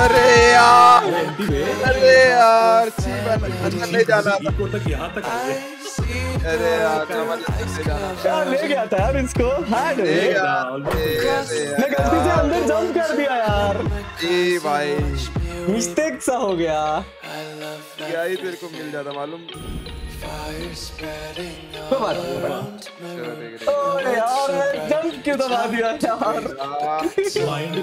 अरे यार। अरे यार जीवन अंदर नहीं जाना। था तक यहाँ तक आ गए। अरे यार था यार ले गया था यार इसको? हार्ड अरे यार अरे मैं गलती से अंदर जंप कर दिया यार। जी भाई। मिस्टेक सा हो गया। क्या ही तेरे को मिल जाता मालूम? कोई बात नहीं चलो देख रहे ओए यार जंप क्यों दबा दिया यार हैं। माइंड